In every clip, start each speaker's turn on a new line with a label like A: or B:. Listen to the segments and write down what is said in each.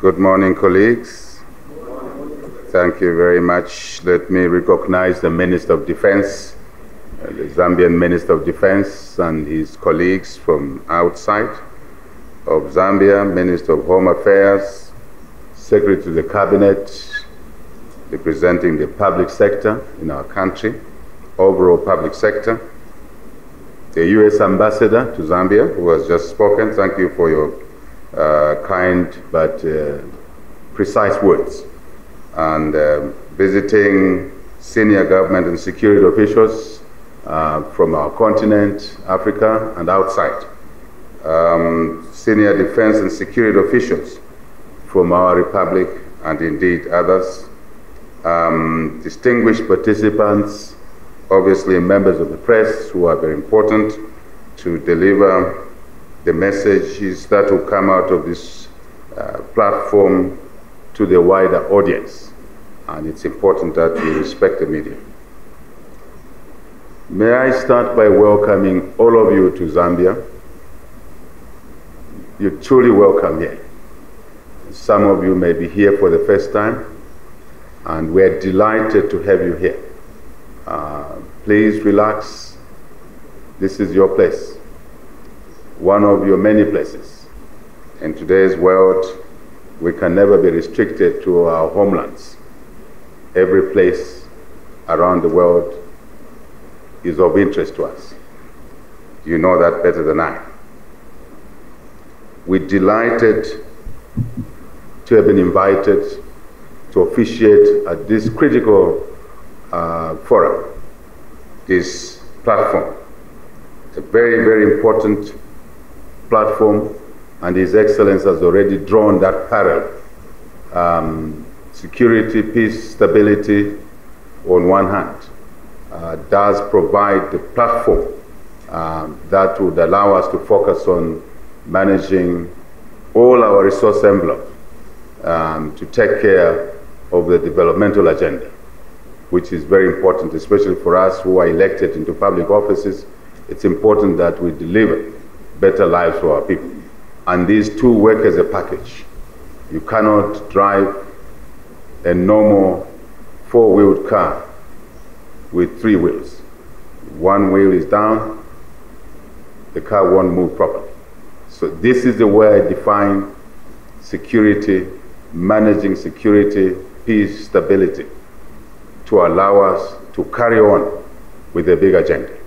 A: Good morning, colleagues. Thank you very much. Let me recognize the Minister of Defense, uh, the Zambian Minister of Defense, and his colleagues from outside of Zambia, Minister of Home Affairs, Secretary to the Cabinet, representing the public sector in our country, overall public sector, the U.S. Ambassador to Zambia, who has just spoken. Thank you for your kind but uh, precise words. And uh, visiting senior government and security officials uh, from our continent, Africa, and outside. Um, senior defense and security officials from our republic and indeed others. Um, distinguished participants, obviously members of the press who are very important to deliver the messages that will come out of this uh, platform to the wider audience. And it's important that we respect the media. May I start by welcoming all of you to Zambia. You're truly welcome here. Some of you may be here for the first time, and we're delighted to have you here. Uh, please relax. This is your place one of your many places. In today's world, we can never be restricted to our homelands. Every place around the world is of interest to us. You know that better than I. We're delighted to have been invited to officiate at this critical uh, forum, this platform. It's a very, very important platform, and His Excellence has already drawn that parallel. Um, security, peace, stability on one hand uh, does provide the platform um, that would allow us to focus on managing all our resource envelope um, to take care of the developmental agenda, which is very important, especially for us who are elected into public offices. It's important that we deliver better lives for our people. And these two work as a package. You cannot drive a normal four wheeled car with three wheels. One wheel is down, the car won't move properly. So, this is the way I define security, managing security, peace, stability, to allow us to carry on with a big agenda.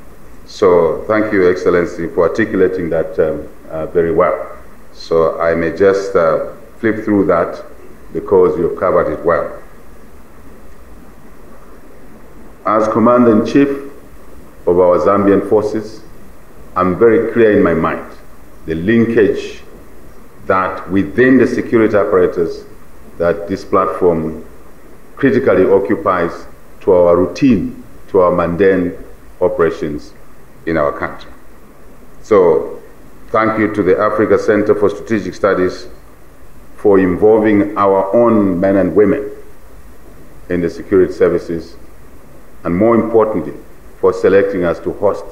A: So thank you, Excellency, for articulating that um, uh, very well. So I may just uh, flip through that because you've covered it well. As Commander-in-Chief of our Zambian forces, I'm very clear in my mind the linkage that within the security apparatus that this platform critically occupies to our routine, to our mundane operations in our country. So, thank you to the Africa Center for Strategic Studies for involving our own men and women in the security services, and more importantly, for selecting us to host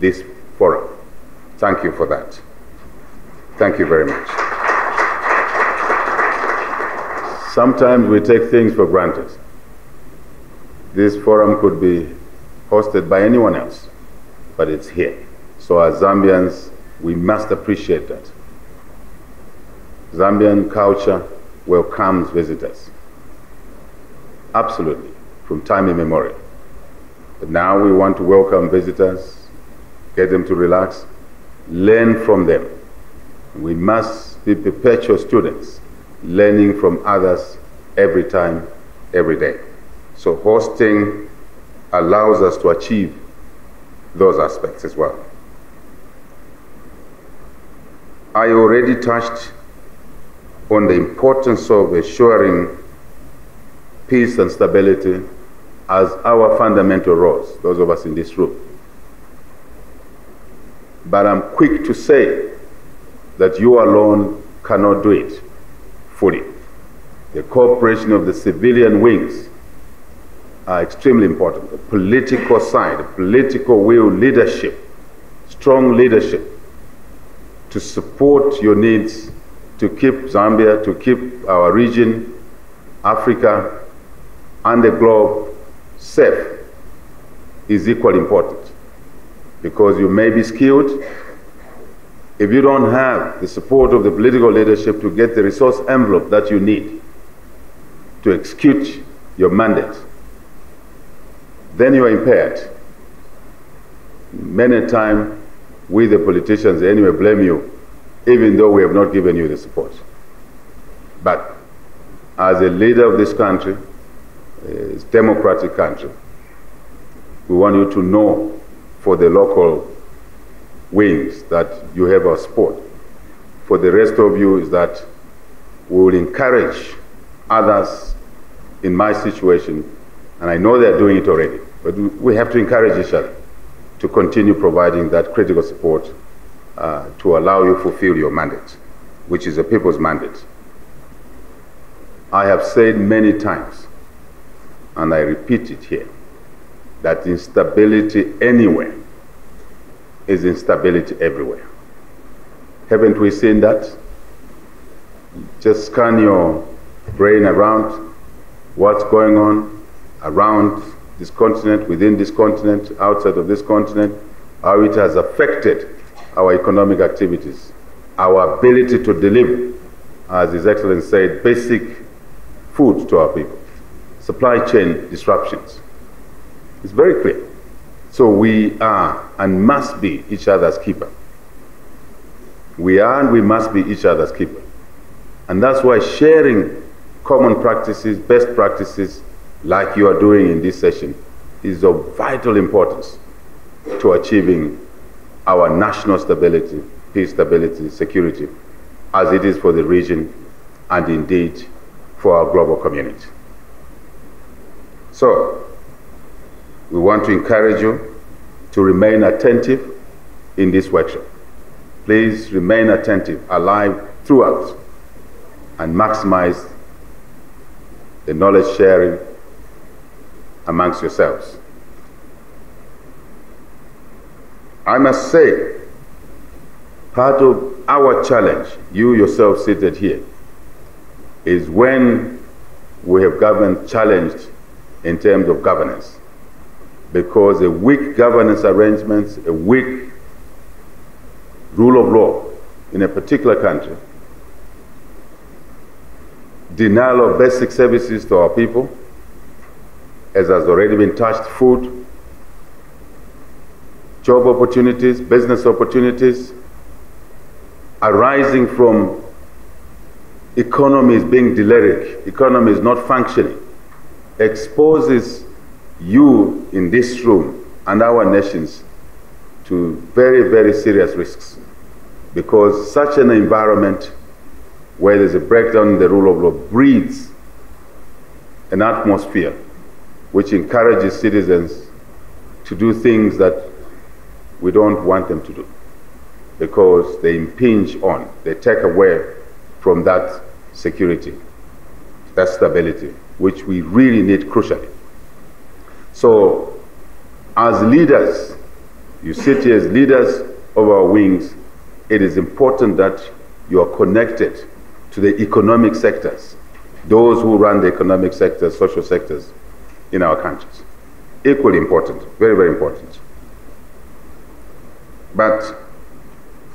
A: this forum. Thank you for that. Thank you very much. Sometimes we take things for granted. This forum could be hosted by anyone else, but it's here. So as Zambians, we must appreciate that. Zambian culture welcomes visitors. Absolutely, from time immemorial. But now we want to welcome visitors, get them to relax, learn from them. We must be perpetual students, learning from others every time, every day. So hosting allows us to achieve those aspects as well. I already touched on the importance of ensuring peace and stability as our fundamental roles, those of us in this room. But I'm quick to say that you alone cannot do it fully. The cooperation of the civilian wings are extremely important. The political side, political will, leadership, strong leadership to support your needs to keep Zambia, to keep our region, Africa, and the globe safe is equally important because you may be skilled. If you don't have the support of the political leadership to get the resource envelope that you need to execute your mandate, then you are impaired. Many times, we the politicians anyway blame you, even though we have not given you the support. But as a leader of this country, a democratic country, we want you to know for the local wings that you have our support. For the rest of you is that we will encourage others in my situation, and I know they're doing it already, but we have to encourage each other to continue providing that critical support uh, to allow you fulfill your mandate, which is a people's mandate. I have said many times, and I repeat it here, that instability anywhere is instability everywhere. Haven't we seen that? Just scan your brain around what's going on around this continent, within this continent, outside of this continent, how it has affected our economic activities, our ability to deliver, as His Excellency said, basic food to our people, supply chain disruptions. It's very clear. So we are and must be each other's keeper. We are and we must be each other's keeper. And that's why sharing common practices, best practices, like you are doing in this session, is of vital importance to achieving our national stability, peace, stability, security, as it is for the region and indeed for our global community. So, we want to encourage you to remain attentive in this workshop. Please remain attentive, alive throughout, and maximize the knowledge sharing amongst yourselves. I must say, part of our challenge, you yourself seated here, is when we have government challenged in terms of governance. Because a weak governance arrangements, a weak rule of law in a particular country, denial of basic services to our people, as has already been touched, food, job opportunities, business opportunities arising from economies being deleteric, economies not functioning, exposes you in this room and our nations to very, very serious risks. Because such an environment where there's a breakdown in the rule of law breeds an atmosphere which encourages citizens to do things that we don't want them to do because they impinge on, they take away from that security, that stability, which we really need crucially. So, as leaders, you sit here as leaders of our wings, it is important that you are connected to the economic sectors, those who run the economic sectors, social sectors in our countries. Equally important, very, very important. But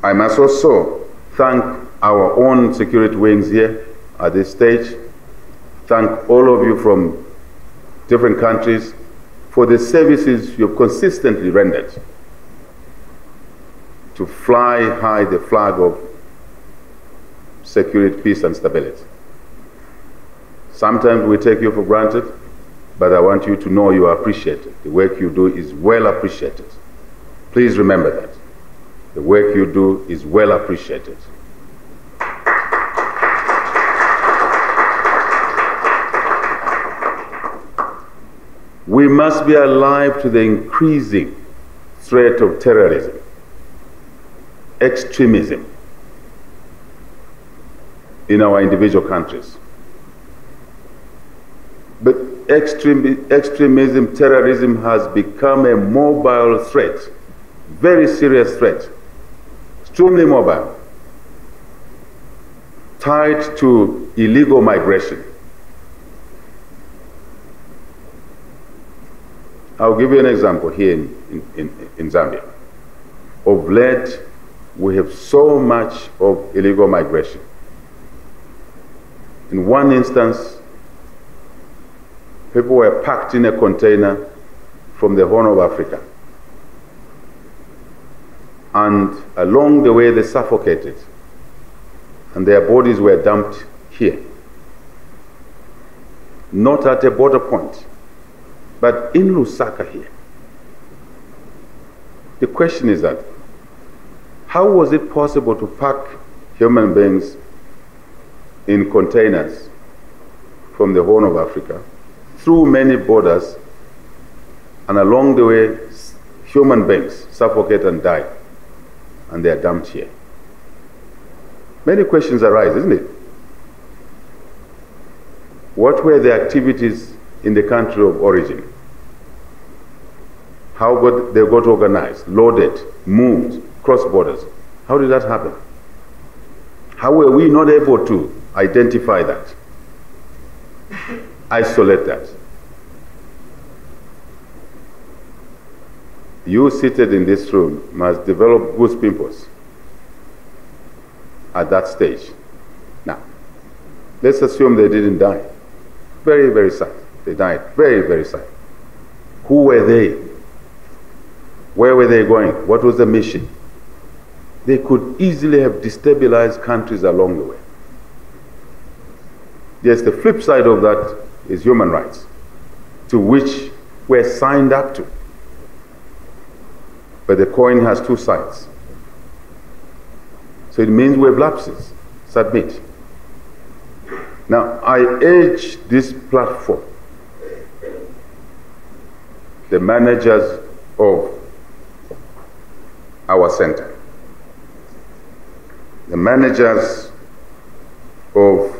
A: I must also thank our own security wings here at this stage, thank all of you from different countries for the services you've consistently rendered to fly high the flag of security, peace, and stability. Sometimes we take you for granted, but I want you to know you are appreciated. The work you do is well appreciated. Please remember that. The work you do is well appreciated. We must be alive to the increasing threat of terrorism, extremism in our individual countries. Extremism, terrorism has become a mobile threat, very serious threat, extremely mobile. tied to illegal migration. I'll give you an example here in, in, in, Zambia. Of late, we have so much of illegal migration. In one instance, people were packed in a container from the Horn of Africa. And along the way, they suffocated. And their bodies were dumped here. Not at a border point, but in Lusaka here. The question is that how was it possible to pack human beings in containers from the Horn of Africa through many borders and along the way, human beings suffocate and die, and they are dumped here. Many questions arise, isn't it? What were the activities in the country of origin? How got, they got organized, loaded, moved, cross borders. How did that happen? How were we not able to identify that, isolate that? you seated in this room must develop good pimples at that stage. Now, let's assume they didn't die. Very, very sad. They died. Very, very sad. Who were they? Where were they going? What was the mission? They could easily have destabilized countries along the way. Yes, the flip side of that is human rights, to which we're signed up to. But the coin has two sides. So it means we have lapses. Submit. Now, I urge this platform, the managers of our center, the managers of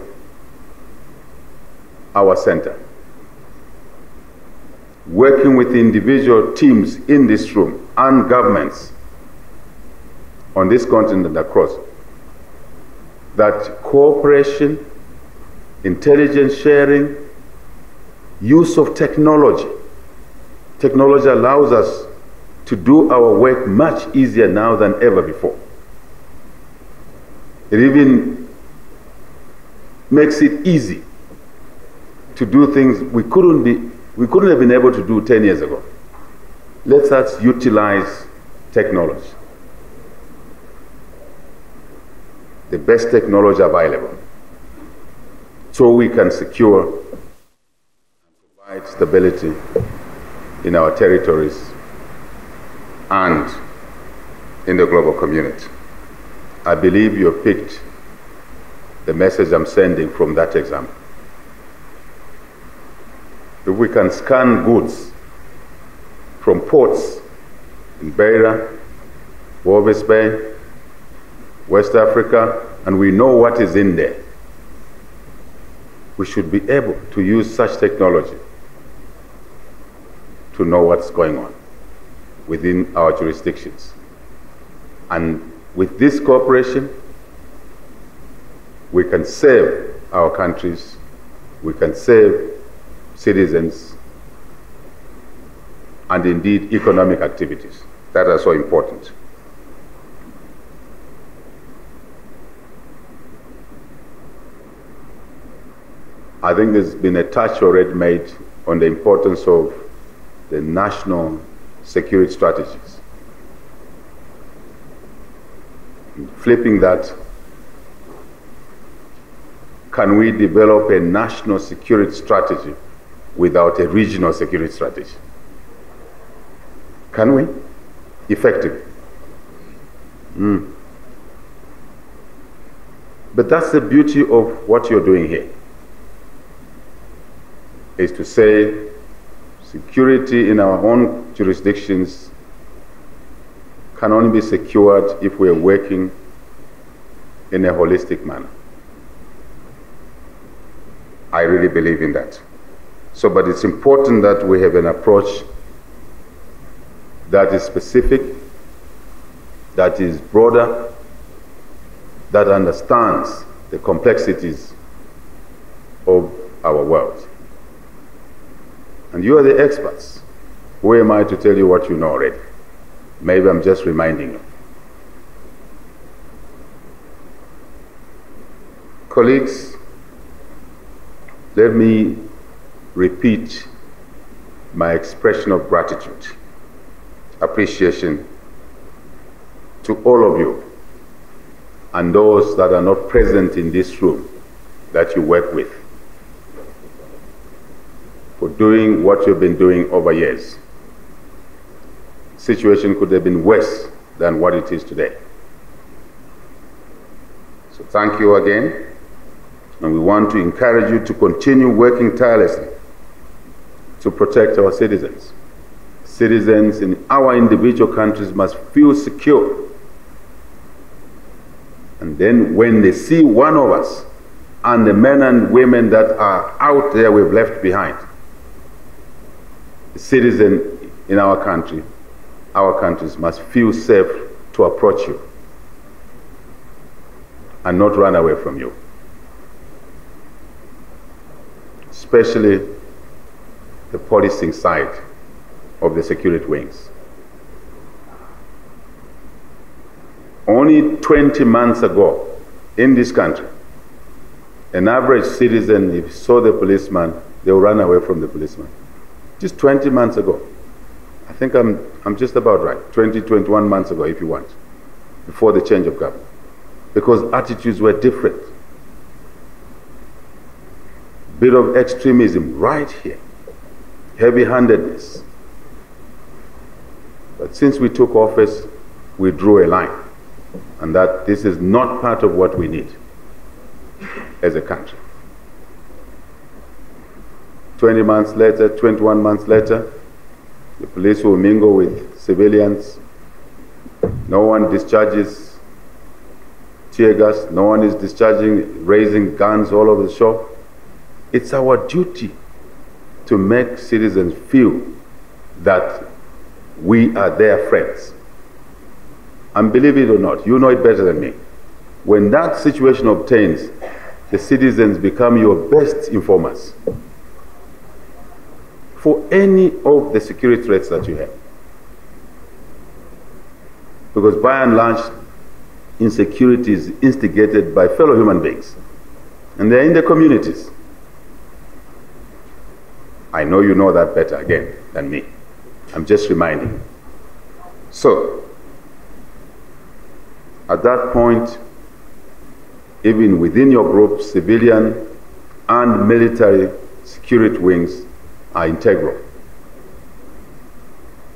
A: our center, working with individual teams in this room and governments on this continent and across, that cooperation, intelligence sharing, use of technology, technology allows us to do our work much easier now than ever before. It even makes it easy to do things we couldn't be we couldn't have been able to do 10 years ago. Let us utilize technology. The best technology available. So we can secure and provide stability in our territories and in the global community. I believe you have picked the message I'm sending from that example. We can scan goods from ports in Beira, Walvis Bay, West Africa, and we know what is in there, we should be able to use such technology to know what's going on within our jurisdictions. And with this cooperation, we can save our countries, we can save citizens, and indeed economic activities that are so important. I think there's been a touch already made on the importance of the national security strategies. Flipping that, can we develop a national security strategy without a regional security strategy. Can we? Effective. Mm. But that's the beauty of what you're doing here. Is to say security in our own jurisdictions can only be secured if we are working in a holistic manner. I really believe in that. So, but it's important that we have an approach that is specific, that is broader, that understands the complexities of our world. And you are the experts. Who am I to tell you what you know already? Maybe I'm just reminding you. Colleagues, let me repeat my expression of gratitude, appreciation to all of you and those that are not present in this room that you work with for doing what you've been doing over years. Situation could have been worse than what it is today. So thank you again. And we want to encourage you to continue working tirelessly to protect our citizens. Citizens in our individual countries must feel secure. And then when they see one of us and the men and women that are out there we've left behind, citizen in our country, our countries must feel safe to approach you and not run away from you. Especially the policing side of the security wings. Only 20 months ago in this country, an average citizen, if saw the policeman, they'll run away from the policeman. Just 20 months ago. I think I'm, I'm just about right. 20, 21 months ago, if you want, before the change of government. Because attitudes were different. Bit of extremism right here, heavy handedness. But since we took office, we drew a line. And that this is not part of what we need as a country. 20 months later, 21 months later, the police will mingle with civilians. No one discharges tear gas. No one is discharging, raising guns all over the shore. It's our duty to make citizens feel that we are their friends. And believe it or not, you know it better than me. When that situation obtains, the citizens become your best informers for any of the security threats that you have. Because by and large, insecurity is instigated by fellow human beings. And they're in the communities. I know you know that better again than me. I'm just reminding you. So, at that point, even within your group, civilian and military security wings are integral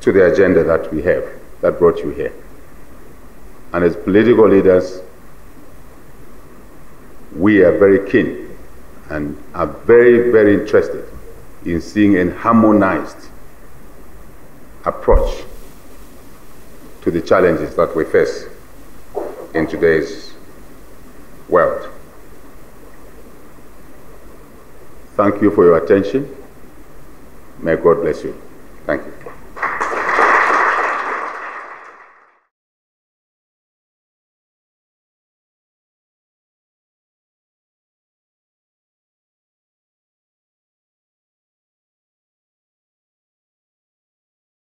A: to the agenda that we have that brought you here. And as political leaders, we are very keen and are very, very interested in seeing a harmonized approach to the challenges that we face in today's world. Thank you for your attention. May God bless you. Thank you.